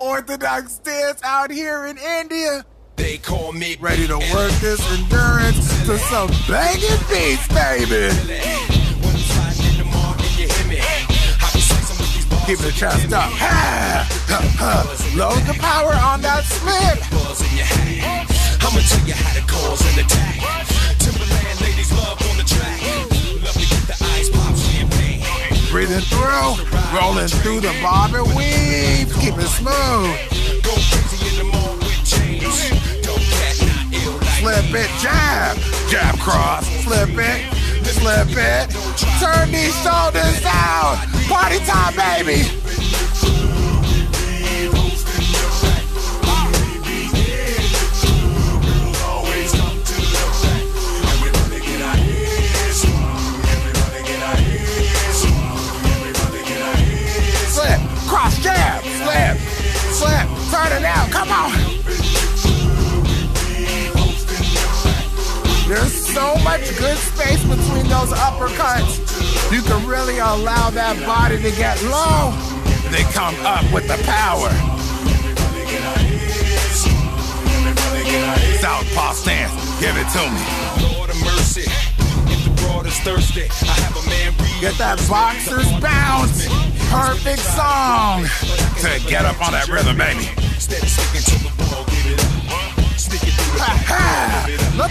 orthodox stance out here in India. They call me Ready to work this endurance to some banging beats, baby. Keep the chest up. Ha, ha, ha. Load the power on that slip. I'ma tell you how to cause an attack. Breathing through, rolling through the and weave. Keep it smooth. Flip it, jab, jab cross, flip it, flip it. Turn these shoulders out. Party time, baby. There's so much good space between those uppercuts. You can really allow that body to get low. They come up with the power. Southpaw stance. Give it to me. Lord of mercy. If the broad is thirsty, I have a man. Get that boxer's bounce. Perfect song to get up on that rhythm, baby.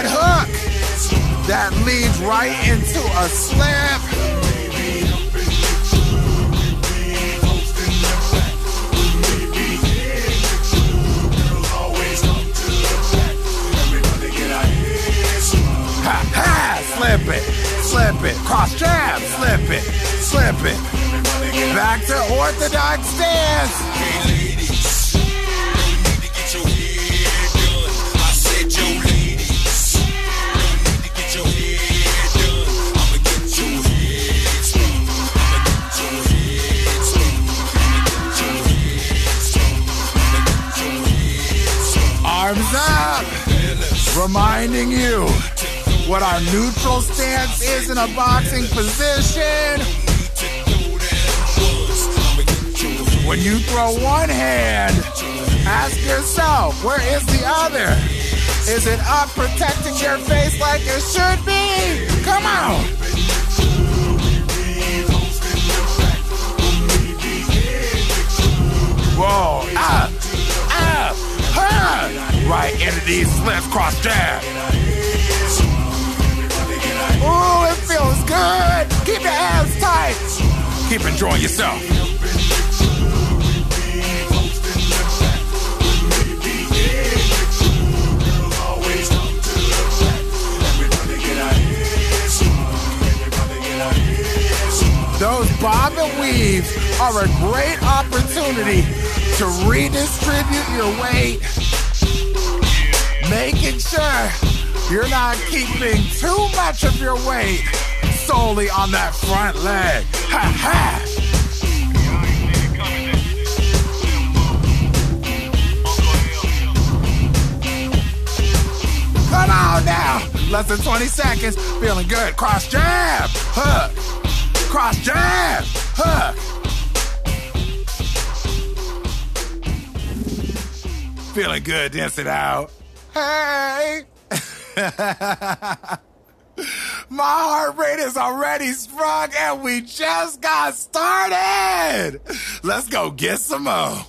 That hook that leads right into a slip. Ha ha! Slip it, slip it, cross jab, slip it, slip it. Back to orthodox stance. Arms up, reminding you what our neutral stance is in a boxing position. When you throw one hand, ask yourself, where is the other? Is it up protecting your face like it should be? Come on. Whoa, huh. Right into these slips, cross jab. Ooh, it feels good. Keep your abs tight. Keep enjoying yourself. Those bob and weaves are a great opportunity to redistribute your weight, making sure you're not keeping too much of your weight solely on that front leg. Ha ha! Come on now! Less than 20 seconds. Feeling good. Cross jab. Hook. Cross jab. Hook. Feeling good. Dance it out. Hey! My heart rate is already sprung and we just got started. Let's go get some more.